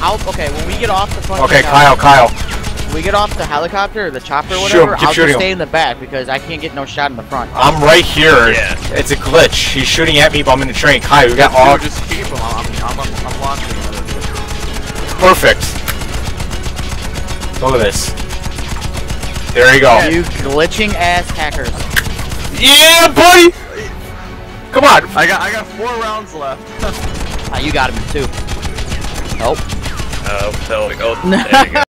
I'll, okay, when we get off the fucking Okay, uh, Kyle, Kyle. when we get off the helicopter or the chopper or Shoot him, whatever, keep I'll shooting just him. stay in the back because I can't get no shot in the front. I'm right here. Yeah. It's a glitch. He's shooting at me, but I'm in the train. Kyle, we got all Dude, just keep him. I'm, I'm, I'm, I'm launching. perfect. Look at this. There you go. You glitching ass hackers. Yeah, buddy. Come on. I got, I got four rounds left. Ah, you got him too. Nope. Oh, so, oh, there you go.